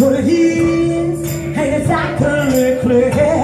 What it is, ain't it's coming clear.